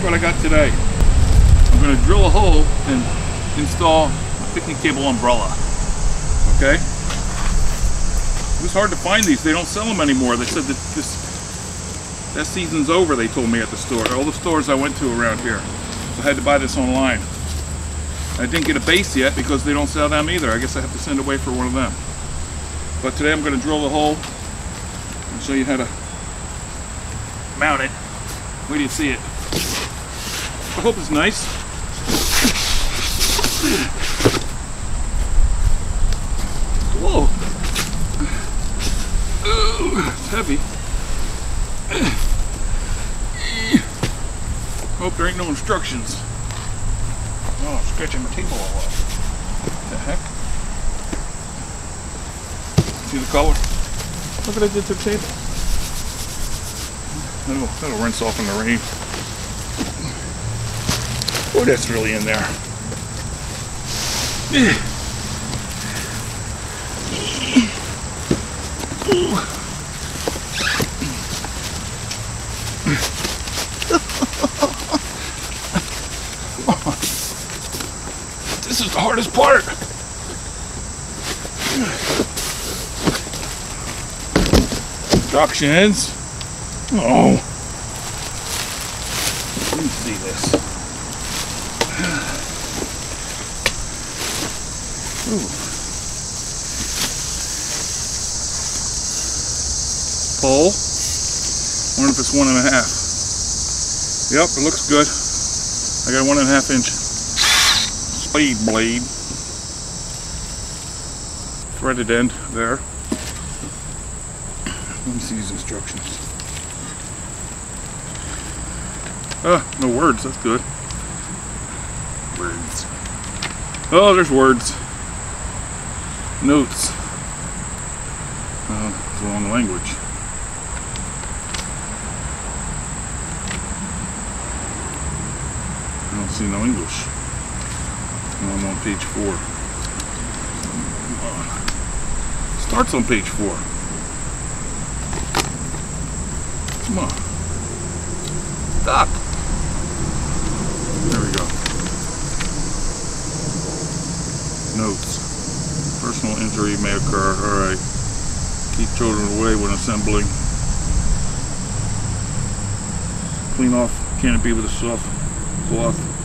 look what I got today. I'm gonna drill a hole and install a picnic table umbrella. Okay? It was hard to find these. They don't sell them anymore. They said that this that season's over, they told me at the store. All the stores I went to around here. So I had to buy this online. I didn't get a base yet because they don't sell them either. I guess I have to send away for one of them. But today I'm going to drill the hole and show you how to mount it. Where do you see it? I hope it's nice. Whoa. It's heavy. Hope there ain't no instructions. Oh, I'm scratching my table all up. What the heck? See the color? Look what I did to the table. That'll, that'll rinse off in the rain. Oh, that's really in there. This is the hardest part. Instructions. Oh. Let me see this. Ooh. Pole. Wonder if it's one and a half. Yep, it looks good. I got a one and a half inch speed blade. Threaded end there. Let me see these instructions. Ah, no words, that's good. Words. Oh, there's words. Notes. Uh, it's a long language. See no English. I'm on page four. Uh, starts on page four. Come on. Stop. There we go. Notes. Personal injury may occur. Alright. Keep children away when assembling. Clean off canopy with a soft cloth and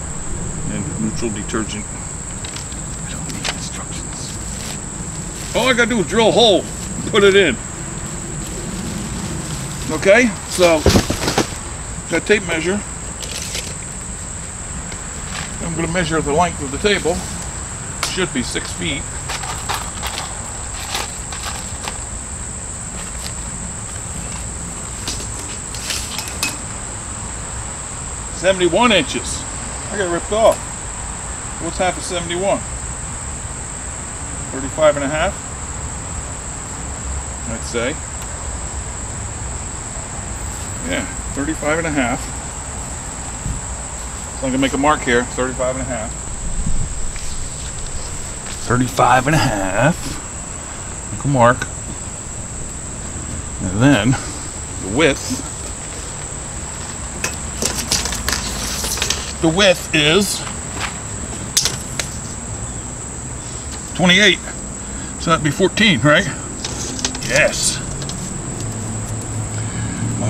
neutral detergent. I don't need instructions. All I gotta do is drill a hole, put it in. Okay, so got tape measure. I'm gonna measure the length of the table. Should be six feet. Seventy-one inches. I got ripped off. What's half of 71? 35 and a half, I'd say. Yeah, 35 and a half. So I'm gonna make a mark here, 35 and a half. 35 and a half. Make a mark. And then the width. The width is 28. So that'd be 14, right? Yes.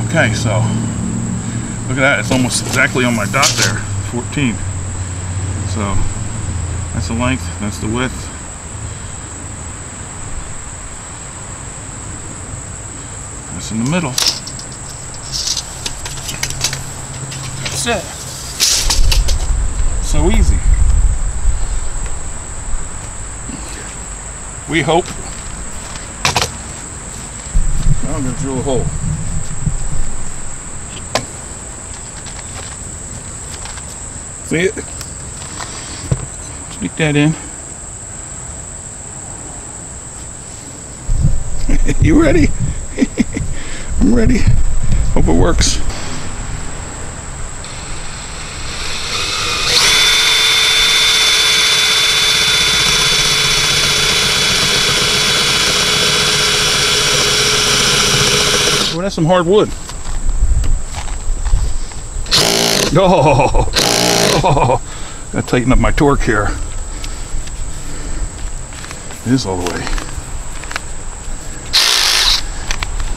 Okay, so look at that. It's almost exactly on my dot there. 14. So that's the length, that's the width. That's in the middle. That's it. So easy. We hope. Now I'm going to drill a hole. See it? Stick that in. you ready? I'm ready. Hope it works. Some hard wood. Oh, oh, gotta tighten up my torque here. It is all the way.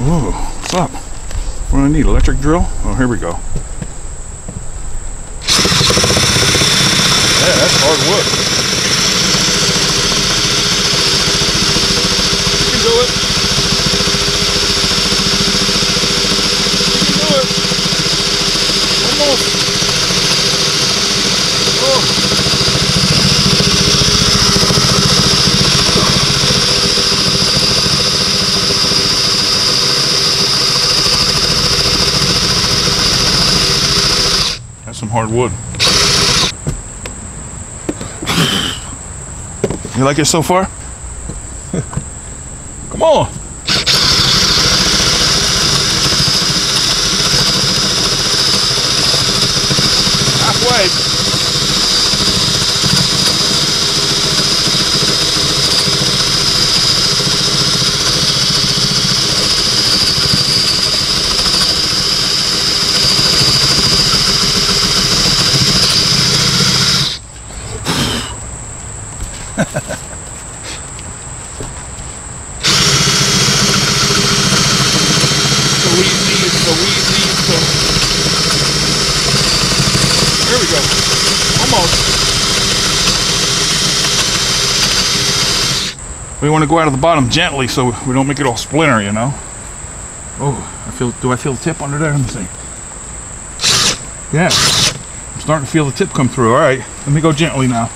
Whoa, what's up? What do I need? Electric drill? Oh, here we go. Yeah, that's hard wood. You can do it. You can do it. Almost. Oh. That's some hard wood. You like it so far? Come on. Halfway. so so easy, it's so... There we go. Almost. We want to go out of the bottom gently so we don't make it all splinter, you know? Oh, I feel, do I feel the tip under there? Let me see. Yeah, I'm starting to feel the tip come through. All right, let me go gently now.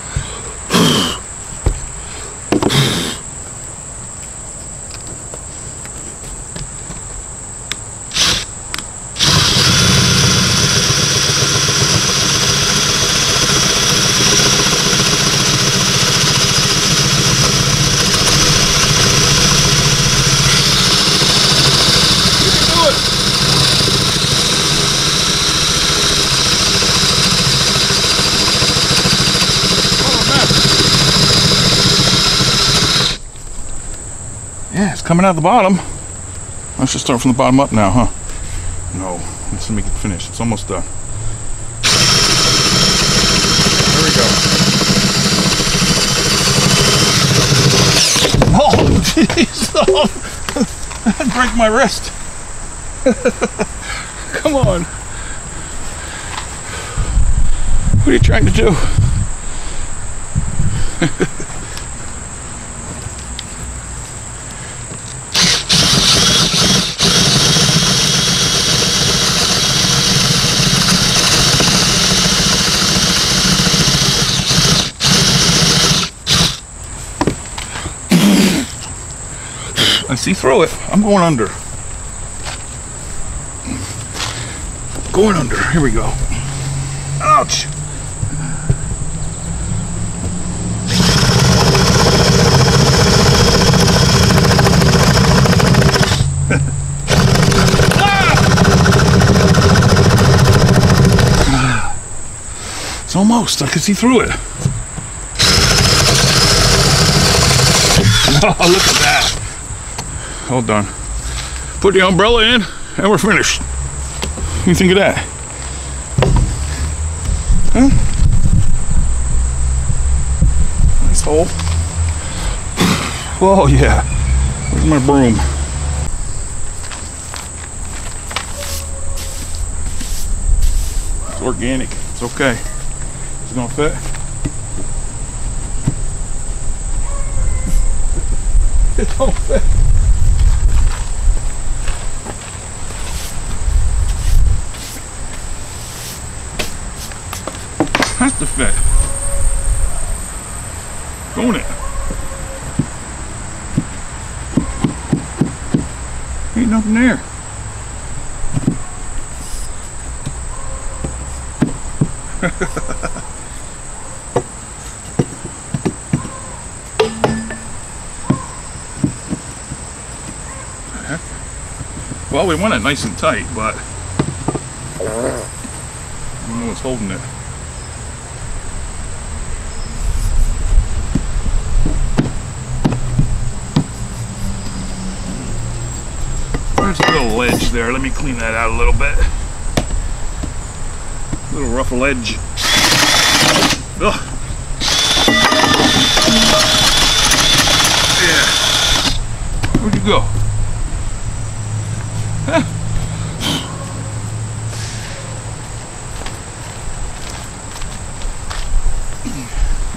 You can do it. Oh, man. Yeah, it's coming out the bottom. I should start from the bottom up now, huh? No, let's make it finish. It's almost done. There we go. Oh, jeez. Oh, I'd break my wrist. Come on. What are you trying to do? See through it. I'm going under. Going under. Here we go. Ouch. It's almost. I can see through it. Oh, look at that. Hold on. Put the umbrella in, and we're finished. What do you think of that? Huh? Nice hole. Oh yeah. Where's my broom? It's organic. It's okay. It's gonna fit. it don't fit. Has to fit. Don't it? Ain't nothing there. Well, we want it nice and tight, but I don't know what's holding it. There's a little ledge there. Let me clean that out a little bit. little ruffle edge. Ugh. Yeah. Where'd you go? Huh?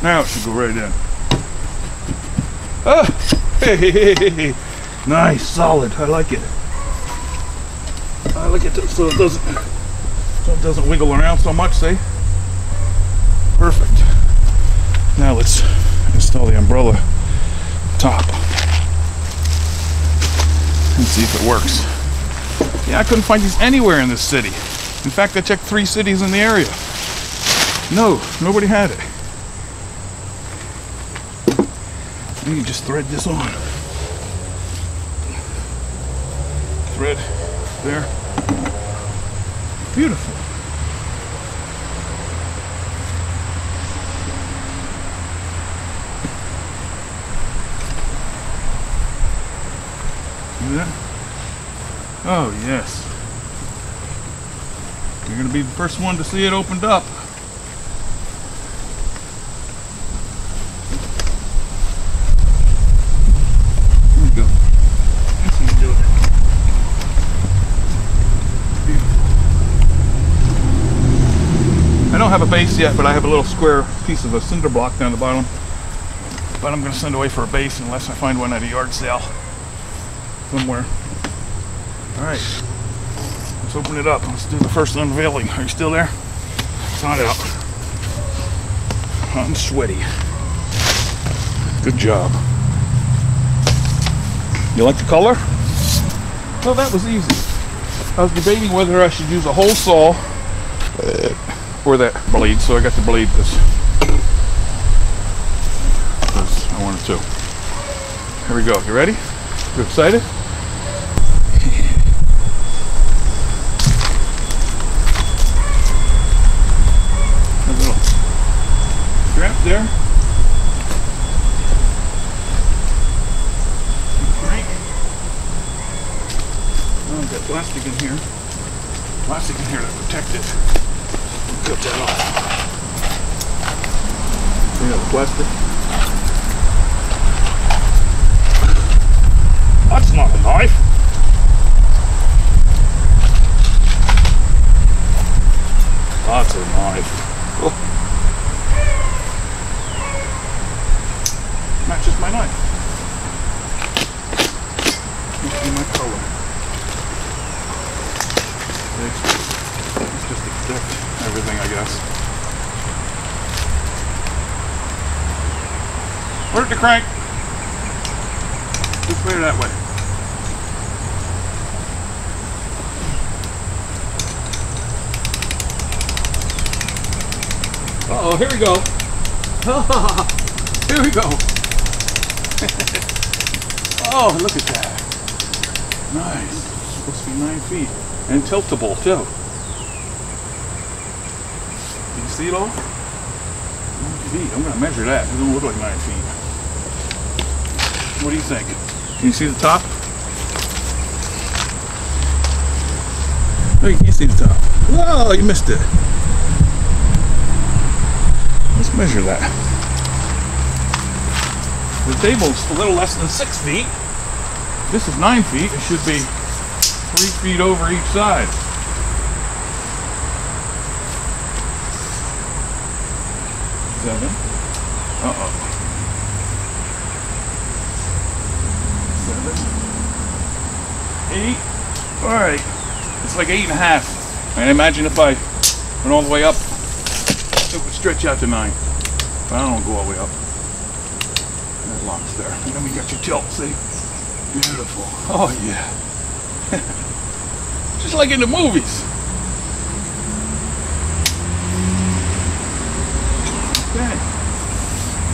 Now it should go right in. Ah! Hey, hey, hey, hey. Nice, solid. I like it. I at this. so it doesn't so it doesn't wiggle around so much, see? Perfect. Now let's install the umbrella top and see if it works. Yeah, I couldn't find these anywhere in this city. In fact, I checked three cities in the area. No, nobody had it. You just thread this on. Thread there. Beautiful. Oh, yes. You're going to be the first one to see it opened up. There we go. That's how you do it. Beautiful. I don't have a base yet, but I have a little square piece of a cinder block down the bottom. But I'm going to send away for a base unless I find one at a yard sale somewhere. All right, let's open it up. Let's do the first unveiling. Are you still there? It's hot out. And sweaty. Good job. You like the color? Well, that was easy. I was debating whether I should use a hole saw or that blade, so I got to bleed this. Because I wanted to. Here we go. You ready? You excited? A little strap there. Crank. Oh, I've got plastic in here. Plastic in here to protect it. Cut that off. See that plastic? That's not a knife. A. Oh. Matches my knife. Be my color. It's, just to protect everything, I guess. Work the crank. This clear that way? Uh oh, here we go. here we go. oh, look at that. Nice. Supposed to be nine feet. And tiltable, too. Can you see it all? Nine feet. I'm going to measure that. It doesn't look like nine feet. What do you think? Can you see the top? Oh, you can't see the top. Whoa, you missed it. Let's measure that. The table's a little less than six feet. This is nine feet. It should be three feet over each side. Seven. Uh-oh. Eight. All right. It's like eight and a half. And imagine if I went all the way up, stretch out to nine. But I don't go all the way up. That locks there. And then we got your tilt, see? Beautiful. Oh, yeah. Just like in the movies. Okay.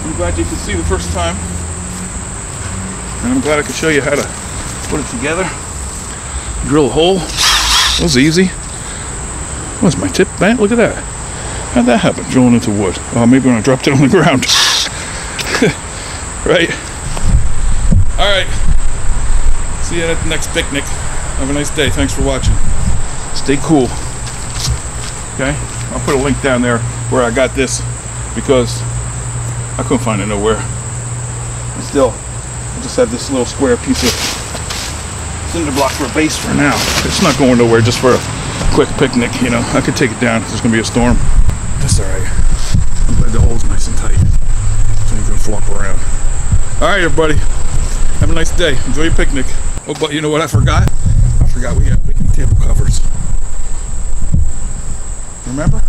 I'm glad you could see the first time. And I'm glad I could show you how to put it together. Drill a hole. That was easy. What's my tip bent? Look at that. How'd that happen? Drilling into wood. Oh, maybe when I dropped it on the ground. right? Alright. See you at the next picnic. Have a nice day. Thanks for watching. Stay cool. Okay? I'll put a link down there where I got this because I couldn't find it nowhere. And still, I just have this little square piece of cinder block for a base for now. It's not going nowhere just for a quick picnic, you know. I could take it down if there's gonna be a storm. That's alright. I'm glad the hole's nice and tight. So you can flop around. Alright everybody. Have a nice day. Enjoy your picnic. Oh, but you know what I forgot? I forgot we have picnic table covers. Remember?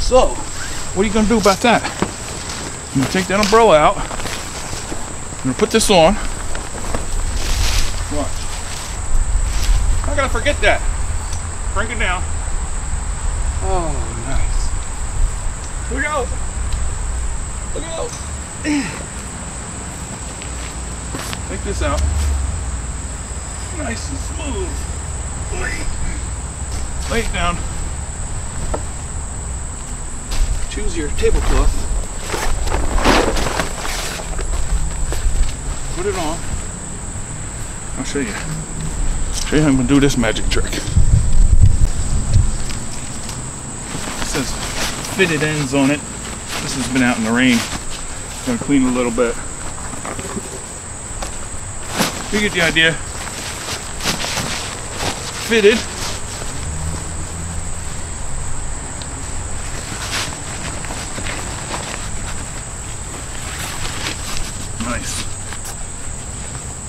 So, what are you gonna do about that? I'm gonna take that umbrella out. I'm gonna put this on. Watch. I gotta forget that. Crank it down. Oh. Look out. Look out. Take this out. Nice and smooth. Lay, lay it down. Choose your tablecloth. Put it on. I'll show you. Show you how I'm gonna do this magic trick. It says fitted ends on it. This has been out in the rain. Gonna clean a little bit. You get the idea. Fitted. Nice.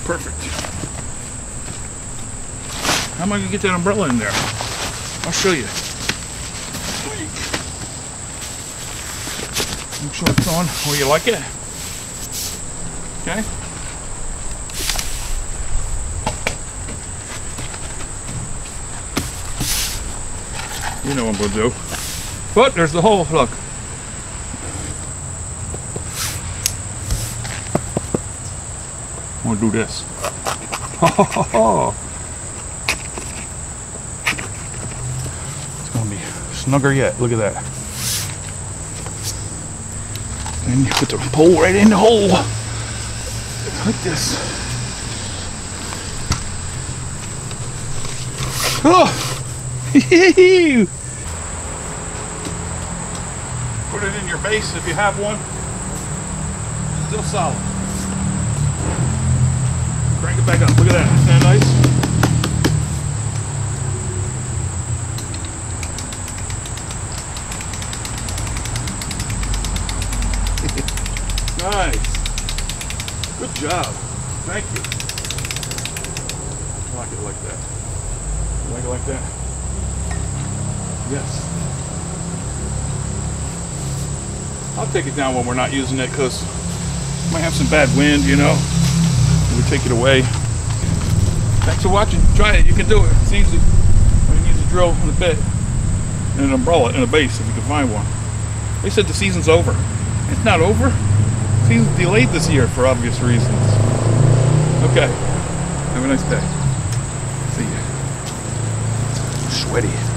Perfect. How am I gonna get that umbrella in there? I'll show you. Make sure it's on where you like it. Okay. You know what I'm gonna do. But there's the hole, look. I'm gonna do this. it's gonna be snugger yet. Look at that. And you put the pole right in the hole. Like this. Oh! Put it in your base if you have one. Still solid. Crank it back up. Look at that. Isn't that nice? Nice. Good job. Thank you. I like it like that. Like it like that? Yes. I'll take it down when we're not using it because we might have some bad wind, you know. Would take it away. Thanks for watching. Try it. You can do it. It's easy. All you need is a drill and a bit and an umbrella and a base if you can find one. They said the season's over. It's not over. Season's delayed this year for obvious reasons. Okay. Have a nice day. See ya. Sweaty.